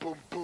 Boom, boom.